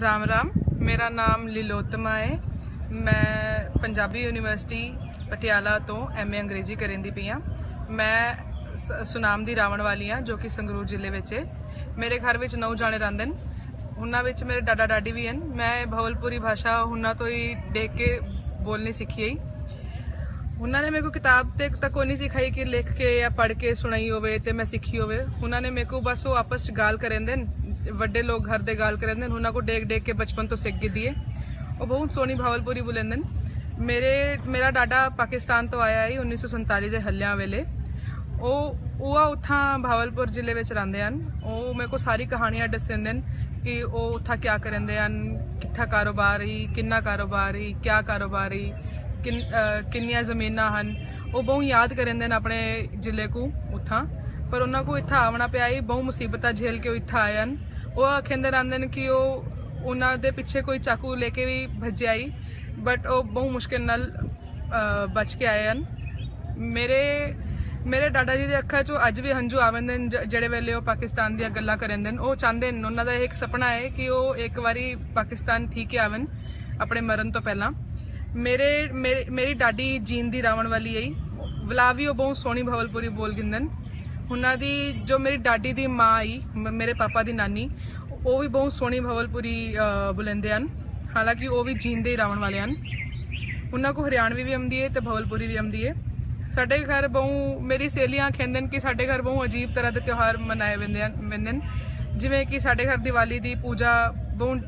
ਰਾਮ ਰਾਮ, ਮੇਰਾ ਨਾਮ ਲਿਲੋਤਮਾ ਹੈ। ਮੈਂ ਪੰਜਾਬੀ ਯੂਨੀਵਰਸਿਟੀ ਪਟਿਆਲਾ ਤੋਂ ਐਮਏ ਅੰਗਰੇਜ਼ੀ ਕਰਨ ਦੀ ਪਈ ਹਾਂ। ਮੈਂ ਸ- ਸੁਨਾਮ ਦੀ ਰਾਵਣ ਵਾਲੀ ਹਾਂ, ਜੋ ਕਿ ਸੰਗਰੂਰ ਜ਼ਿਲ੍ਹੇ ਵਿੱਚ ਹੈ। ਮੇਰੇ ਘਰ ਵਿੱਚ ਨੌ ਜਾਣੇ ਰਹਿੰਦੇ ਨੇ। ਉਹਨਾਂ ਵਿੱਚ ਮੇਰੇ ਡਾਡਾ ਡਾਡੀ ਵੀ ਹਨ। ਮੈਂ ਭਵਲਪੁਰੀ ਭਾਸ਼ਾ ਉਹਨਾਂ ਤੋਂ ਹੀ ਦੇਖ ਕੇ ਬੋਲਣੀ ਸਿੱਖੀ ਹੈ ਉਹਨਾਂ ਨੇ ਮੇਰੇ ਕੋ ਕਿਤਾਬ ਤੇ ਤੱਕ ਕੋਈ ਨਹੀਂ ਸਿਖਾਈ ਕਿ ਲਿਖ ਕੇ ਜਾਂ ਪੜ੍ਹ ਕੇ ਸੁਣਾਈ ਹੋਵੇ ਤੇ ਮੈਂ ਸਿੱਖੀ ਹੋਵੇ। ਉਹਨਾਂ ਨੇ ਮੇਰੇ ਕੋ ਬਸ ਉਹ ਆਪਸ ਚ ਗਾਲ ਕਰਦੇ ਨੇ। ਵੱਡੇ ਲੋਕ ਘਰ ਦੇ ਗਾਲ ਕਰੇਂਦੇ ਨੇ, ਉਹਨਾਂ ਕੋ ਦੇਖ ਦੇਖ ਕੇ ਬਚਪਨ ਤੋਂ ਸਿੱਖ ਗਈ ਹੈ ਉਹ ਬਹੁਤ ਸੋਹਣੀ ਭਾਵਲਪੁਰੀ ਬੋਲੇਂਦੇ ਨੇ ਮੇਰੇ, ਮੇਰਾ ਡਾਡਾ ਪਾਕਿਸਤਾਨ ਤੋਂ ਆਇਆ ਹੈ 1947 ਦੇ ਹੱਲਿਆਂ ਵੇਲੇ। ਉਹ ਉਹ ਉਥਾਂ ਭਾਵਲਪੁਰ ਜ਼ਿਲ੍ਹੇ ਵਿੱਚ ਰਹਿੰਦੇ ਹਨ। ਉਹ ਮੇਰੇ ਕੋ ਸਾਰੀ ਕਹਾਣੀਆਂ ਦੱਸਦੇ ਨੇ ਕਿ ਉਹ ਉਥਾਂ ਕੀ ਕਰਦੇ ਹਨ, ਕਿੱਥਾ ਕਾਰੋਬਾਰ ਹੀ ਕਿੰਨਾ ਕਾਰੋਬਾਰ ਹੀ ਕਿਆ ਕਾਰੋਬਾਰ ਹੀ ਕਿੰਨੀਆਂ ਜ਼ਮੀਨਾਂ ਹਨ। ਉਹ ਬਹੁਤ ਯਾਦ ਕਰਦੇ ਨੇ ਆਪਣੇ ਜ਼ਿਲ੍ਹੇ ਕੋ ਉਥਾਂ। ਪਰ ਉਹਨਾਂ ਕੋ ਇੱਥਾ ਆਉਣਾ ਪਿਆ ਹੀ ਬਹੁਤ ਮੁਸੀਬਤਾਂ ਝੇਲ ਕੇ ਉਹ ਇੱਥਾ ਆਏ ਹਨ। ਉਹ ਕਹਿੰਦੇ ਰਹਿੰਦੇ ਨੇ ਕਿ ਉਹ ਉਹਨਾਂ ਦੇ ਪਿੱਛੇ ਕੋਈ ਚਾਕੂ ਲੈ ਕੇ ਵੀ ਭੱਜਿਆ ਹੀ ਬਟ ਉਹ ਬਹੁਤ ਮੁਸ਼ਕਿਲ ਨਾਲ ਬਚ ਕੇ ਆਏ ਹਨ। ਮੇਰੇ ਮੇਰੇ ਡਾਡਾ ਜੀ ਦੇ ਅੱਖਾਂ 'ਚੋਂ ਅੱਜ ਵੀ ਹੰਝੂ ਆਵੰਦੇ ਨੇ, ਜ- ਜਿਹੜੇ ਵੇਲੇ ਉਹ ਪਾਕਿਸਤਾਨ ਦੀਆਂ ਗੱਲਾਂ ਕਰੰਦੇ ਨੇ, ਉਹ ਚਾਹੁੰਦੇ ਨੇ, ਉਹਨਾਂ ਦਾ ਇੱਕ ਸੁਪਨਾ ਹੈ ਕਿ ਉਹ ਇੱਕ ਵਾਰੀ ਪਾਕਿਸਤਾਨ ਠੀਕ ਆਵਨ ਆਪਣੇ ਮਰਨ ਤੋਂ ਪਹਿਲਾਂ। ਮੇਰੇ, ਮੇਰੇ- ਮੇਰੀ ਡਾਡੀ ਜੀਨ ਦੀ ਰਾਵਣ ਵਾਲੀ ਹੈ ਵਲਾਵੀ ਉਹ ਬਹੁਤ ਸੋਹਣੀ ਭਵਲਪੁਰੀ ਬੋਲ ਗਿੰਦਨ ਉਹਨਾਂ ਦੀ ਜੋ ਮੇਰੀ ਡਾਡੀ ਦੀ ਮਾਂ ਆਈ ਮ- ਮੇਰੇ ਪਾਪਾ ਦੀ ਨਾਨੀ ਉਹ ਵੀ ਬਹੁਤ ਸੋਹਣੀ ਭਵਲਪੁਰੀ ਅਹ, ਬੁਲੰਦੇ ਹਨ। ਹਾਲਾਂਕਿ ਉਹ ਵੀ ਜੀਨ ਦੇ ਹੀ ਰਾਵਣ ਵਾਲੇ ਹਨ। ਉਹਨਾਂ ਕੋ ਹਰਿਆਣਵੀ ਵੀ ਆਉਂਦੀ ਹੈ ਤੇ ਭਵਲਪੁਰੀ ਵੀ ਆਉਂਦੀ ਹੈ ਸਾਡੇ ਘਰ ਬਹੁ ਮੇਰੀ ਸਹੇਲੀਆਂ ਕਹਿੰਦੇ ਨੇ ਕਿ ਸਾਡੇ ਘਰ ਬਹੁ ਅਜੀਬ ਤਰ੍ਹਾਂ ਦੇ ਤਿਉਹਾਰ ਮਨਾਏ ਜਾਂਦੇ ਹਨ ਜਿਵੇਂ ਕਿ ਸਾਡੇ ਘਰ ਦੀਵਾਲੀ ਦੀ ਪੂਜਾ ਬਹੁਤ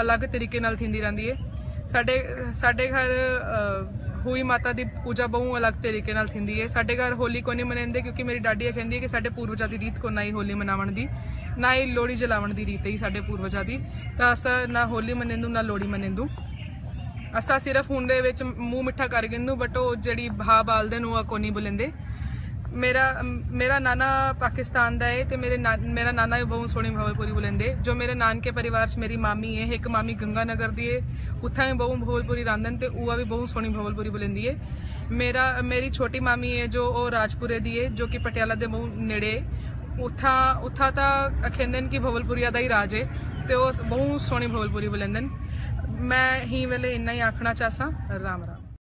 ਅਲੱਗ ਤਰੀਕੇ ਨਾਲ ਥੀਂਦੀ ਰਹਿੰਦੀ ਹੈ ਸਾਡੇ ਸਾਡੇ ਘਰ ਹੋਈ ਮਾਤਾ ਦੀ ਪੂਜਾ ਬਹੁ ਅਲੱਗ ਤਰੀਕੇ ਨਾਲ ਥੀਂਦੀ ਹੈ। ਸਾਡੇ ਘਰ ਹੋਲੀ ਕੋਈ ਨਹੀਂ ਮਨਾਉਂਦੇ ਕਿਉਂਕਿ ਮੇਰੀ ਡਾਡੀ ਇਹ ਕਹਿੰਦੀ ਹੈ ਕਿ ਸਾਡੇ ਪੂਰਵਜਾਂ ਦੀ ਰੀਤ ਕੋ ਨਾ ਹੀ ਹੋਲੀ ਮਨਾਉਣ ਦੀ, ਨਾ ਹੀ ਲੋਹੜੀ ਜਲਾਉਣ ਦੀ ਰੀਤ ਹੈ ਸਾਡੇ ਪੂਰਵਜਾਂ ਦੀ। ਤਾਂ ਅਸਾਂ ਨਾ ਹੋਲੀ ਮਨਾਉਂਦੂ ਨਾ ਲੋਹੜੀ ਮਨਾਉਂਦੂ ਅਸਾਂ ਸਿਰਫ ਹੁਣ ਦੇ ਵਿੱਚ ਮੂੰਹ ਮਿੱਠਾ ਕਰ ਗਿੰਦੂ ਬਟ ਉਹ ਜਿਹੜੀ ਭਾ ਬਾਲਦੇ ਨੂੰ ਉਹ ਕੋਨੀ ਬੁਲੰਦੇ ਮੇਰਾ ਮੇਰਾ ਨਾਨਾ ਪਾਕਿਸਤਾਨ ਦਾ ਹੈ ਤੇ ਮੇਰੇ ਨਾ- ਮੇਰਾ ਨਾਨਾ ਵੀ ਬਹੁਤ ਸੋਹਣੀ ਭਵਲਪੁਰੀ ਬੁਲੰਦੇ ਜੋ ਮੇਰੇ ਨਾਨਕੇ ਪਰਿਵਾਰ ਚ ਮੇਰੀ ਮਾਮੀ ਹੈ ਇੱਕ ਮਾਮੀ ਗੰਗਾ ਨਗਰ ਦੀ ਹੈ ਉੱਥਾਂ ਵੀ ਬਹੁਤ ਭਵਲਪੁਰੀ ਰਾਂਦਨ ਤੇ ਉਹ ਵੀ ਬਹੁਤ ਸੋਹਣੀ ਭਵਲਪੁਰੀ ਬੁਲੰਦੀ ਹੈ ਮੇਰਾ, ਮੇਰੀ ਛੋਟੀ ਮਾਮੀ ਹੈ ਜੋ ਉਹ ਰਾਜਪੁਰੇ ਦੀ ਹੈ ਜੋ ਕਿ ਪਟਿਆਲਾ ਦੇ ਬਹੁਤ ਨੇੜੇ ਹੈ। ਉੱਥਾਂ ਉੱਥਾਂ ਤਾਂ ਅਖੇਂਦਨ ਕਿ ਭਵਲਪੁਰੀਆ ਦਾ ਹੀ ਰਾਜ ਹੈ ਤੇ ਉਹ ਬਹੁਤ ਸੋਹਣੀ ਭਵਲਪੁਰੀ ਬੁਲੰਦਨ। ਮੈਂ ਹੀ ਵੇਲੇ ਇੰਨਾ ਹੀ ਆਖਣਾ ਚਾਹਸਾਂ। ਰਾਮ ਰਾਮ।